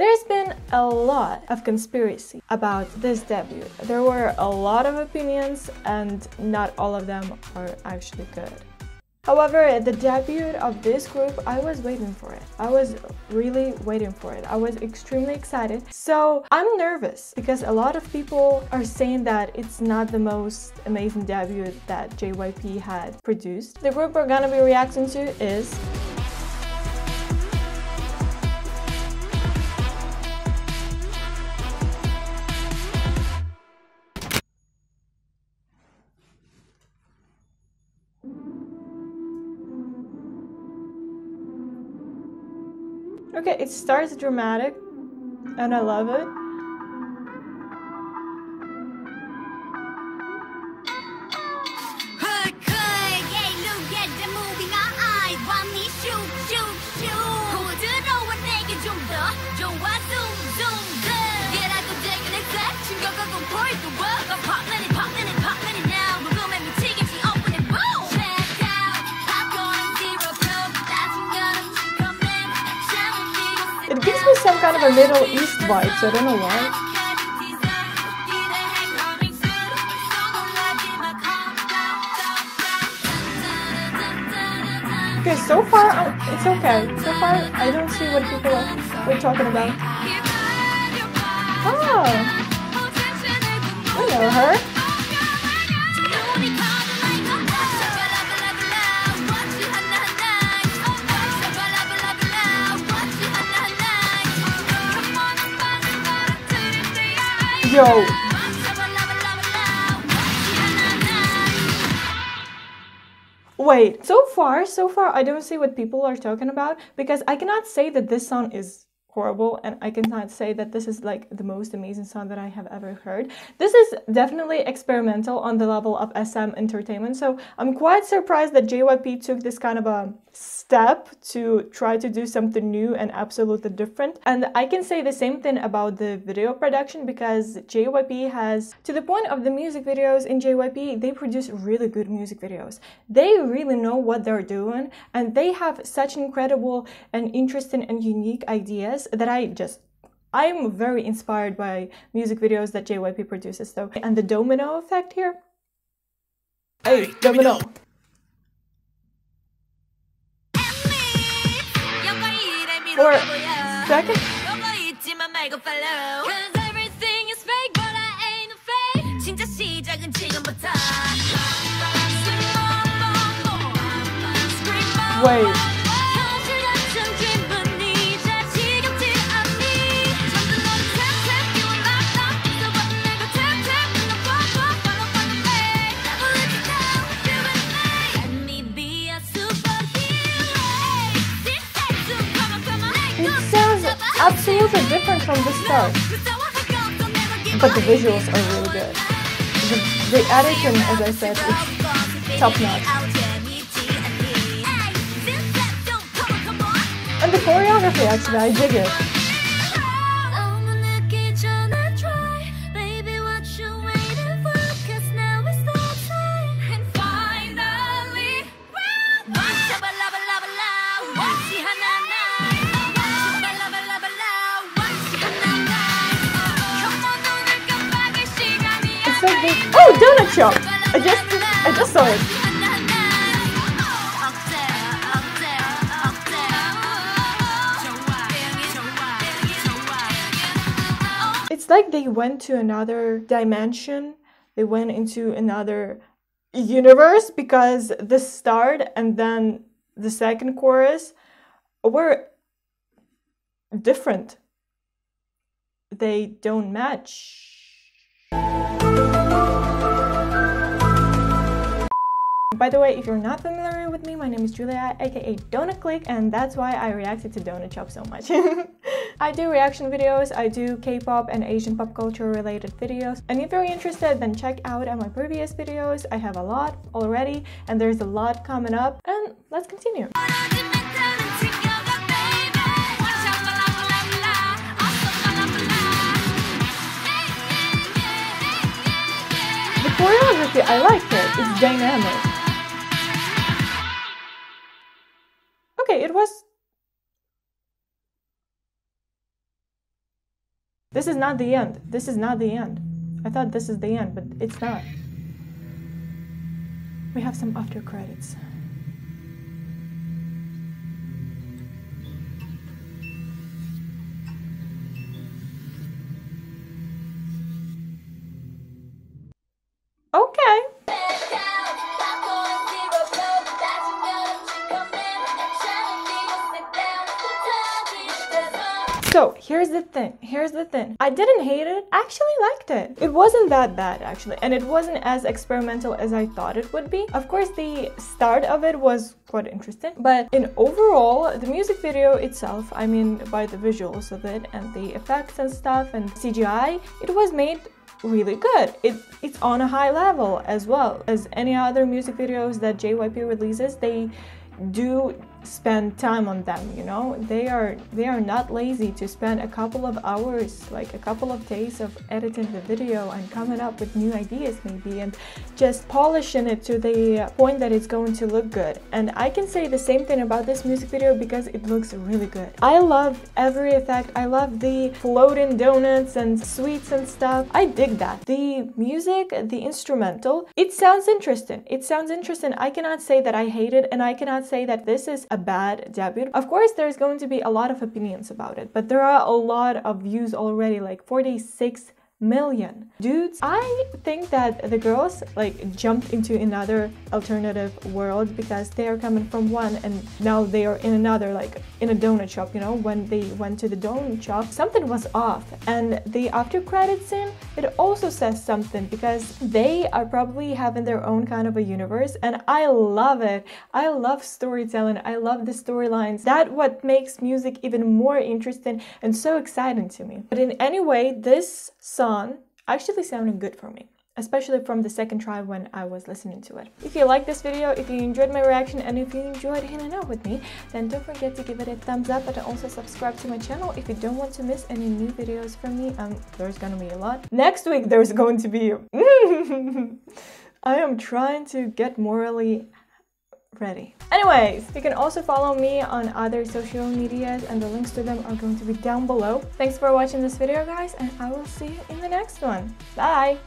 There's been a lot of conspiracy about this debut. There were a lot of opinions and not all of them are actually good. However, the debut of this group, I was waiting for it. I was really waiting for it. I was extremely excited. So I'm nervous because a lot of people are saying that it's not the most amazing debut that JYP had produced. The group we're gonna be reacting to is Okay, it starts dramatic and I love it. Kind of a Middle East vibe, so I don't know why. Okay, so far uh, it's okay. So far I don't see what people are we're talking about. Oh, I know her. Yo. Wait, so far, so far, I don't see what people are talking about because I cannot say that this song is horrible and i cannot say that this is like the most amazing song that i have ever heard this is definitely experimental on the level of sm entertainment so i'm quite surprised that jyp took this kind of a step to try to do something new and absolutely different. And I can say the same thing about the video production because JYP has, to the point of the music videos in JYP, they produce really good music videos. They really know what they're doing and they have such incredible and interesting and unique ideas that I just I'm very inspired by music videos that JYP produces though. And the domino effect here. Hey, domino. For second. Wait. Absolutely different from the start. But the visuals are really good. The, the editing, as I said, is top notch. And the choreography, actually, I dig it. Shop! I just, I just saw it. It's like they went to another dimension. They went into another universe because the start and then the second chorus were different. They don't match. By the way, if you're not familiar with me, my name is Julia, aka Donut Click, and that's why I reacted to Donut Chop so much. I do reaction videos, I do K-pop and Asian pop culture related videos, and if you're interested, then check out my previous videos. I have a lot already, and there's a lot coming up, and let's continue. The choreography, I like it. It's dynamic. This is not the end. This is not the end. I thought this is the end, but it's not. We have some after credits. So here's the thing. Here's the thing. I didn't hate it. I actually liked it. It wasn't that bad actually, and it wasn't as experimental as I thought it would be. Of course, the start of it was quite interesting, but in overall, the music video itself, I mean, by the visuals of it and the effects and stuff and CGI, it was made really good. It it's on a high level as well as any other music videos that JYP releases. They do spend time on them you know? They are they are not lazy to spend a couple of hours like a couple of days of editing the video and coming up with new ideas maybe and just polishing it to the point that it's going to look good. And i can say the same thing about this music video because it looks really good. I love every effect. I love the floating donuts and sweets and stuff. I dig that. The music the instrumental it sounds interesting. It sounds interesting. I cannot say that i hate it and i cannot say that this is a bad debut. Of course, there's going to be a lot of opinions about it, but there are a lot of views already, like 46 million. Dudes i think that the girls like jumped into another alternative world because they are coming from one and now they are in another like in a donut shop you know when they went to the donut shop something was off. And the after credit scene it also says something because they are probably having their own kind of a universe and i love it. I love storytelling. I love the storylines. That what makes music even more interesting and so exciting to me. But in any way this song actually sounded good for me especially from the second try when I was listening to it. If you liked this video, if you enjoyed my reaction, and if you enjoyed hanging out with me, then don't forget to give it a thumbs up and also subscribe to my channel if you don't want to miss any new videos from me. Um, there's gonna be a lot. Next week, there's going to be... I am trying to get morally ready. Anyways, you can also follow me on other social medias and the links to them are going to be down below. Thanks for watching this video guys and I will see you in the next one. Bye!